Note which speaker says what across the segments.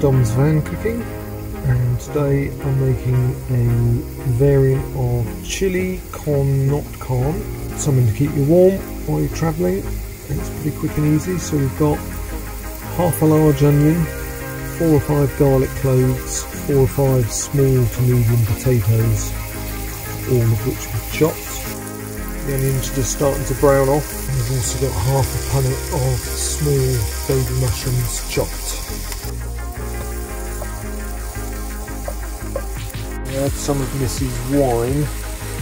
Speaker 1: Dom's Van Cooking and today I'm making a variant of chili con not con, something to keep you warm while you're travelling and it's pretty quick and easy so we've got half a large onion, four or five garlic cloves, four or five small to medium potatoes all of which we've chopped. The onions are just starting to brown off and we've also got half a punnet of small baby mushrooms chopped. We add some of Missy's wine,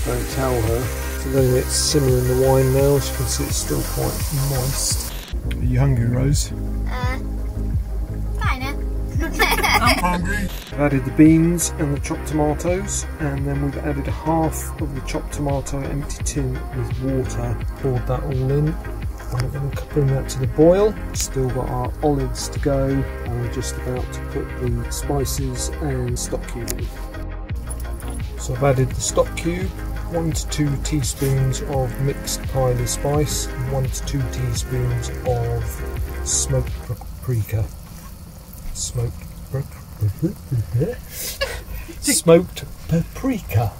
Speaker 1: don't tell her. So letting it simmer in the wine now, as you can see it's still quite moist. Are you hungry Rose?
Speaker 2: Uh, kinda.
Speaker 3: I'm hungry.
Speaker 1: We've added the beans and the chopped tomatoes and then we've added half of the chopped tomato empty tin with water. Poured that all in and we're going to bring that to the boil. Still got our olives to go and we're just about to put the spices and stock cube in. So I've added the stock cube, one to two teaspoons of mixed Kylie spice, one to two teaspoons of smoked paprika. Smoked paprika. smoked paprika.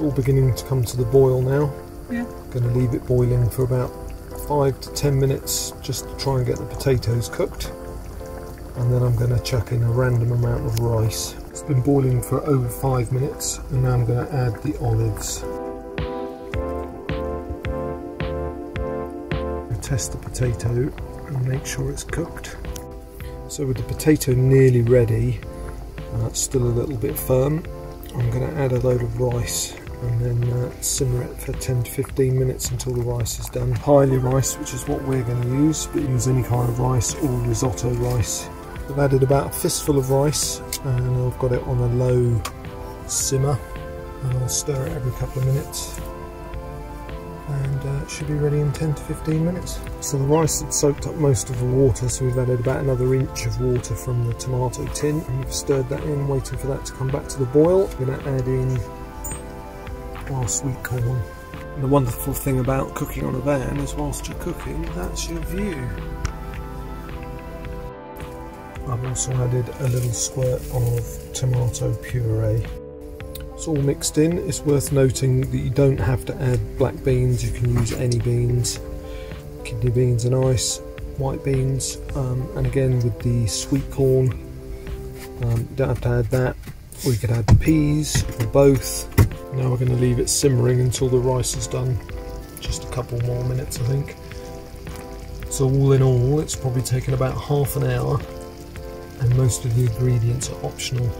Speaker 1: It's all beginning to come to the boil now.
Speaker 3: Yeah.
Speaker 1: Going to leave it boiling for about five to ten minutes just to try and get the potatoes cooked. And then I'm going to chuck in a random amount of rice. It's been boiling for over five minutes and now I'm going to add the olives. Test the potato and make sure it's cooked. So with the potato nearly ready, and that's still a little bit firm, I'm going to add a load of rice and then uh, simmer it for 10 to 15 minutes until the rice is done. Highly rice, which is what we're going to use, but use any kind of rice or risotto rice. I've added about a fistful of rice and I've got it on a low simmer and I'll stir it every couple of minutes and uh, it should be ready in 10 to 15 minutes. So the rice had soaked up most of the water so we've added about another inch of water from the tomato tin and we've stirred that in waiting for that to come back to the boil. We're going to add in sweet corn. And the wonderful thing about cooking on a van is whilst you're cooking that's your view. I've also added a little squirt of tomato puree it's all mixed in. It's worth noting that you don't have to add black beans, you can use any beans. Kidney beans are nice, white beans, um, and again with the sweet corn, um, you don't have to add that. We could add the peas or both. Now we're going to leave it simmering until the rice is done. Just a couple more minutes, I think. So all in all, it's probably taken about half an hour, and most of the ingredients are optional.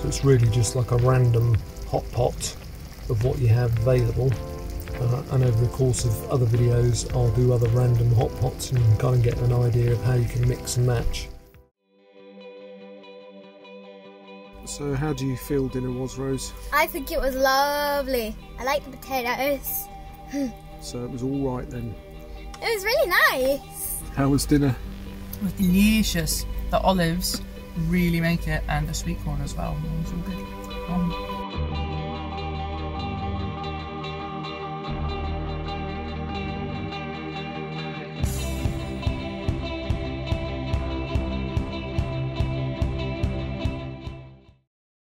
Speaker 1: So it's really just like a random hot pot of what you have available uh, and over the course of other videos I'll do other random hot pots and you can kind of get an idea of how you can mix and match. So how do you feel dinner was Rose?
Speaker 2: I think it was lovely. I like the potatoes.
Speaker 1: So it was alright then.
Speaker 2: It was really nice.
Speaker 1: How was dinner?
Speaker 3: It was delicious. The olives really make it, and the sweet corn as well. It was all good. Um,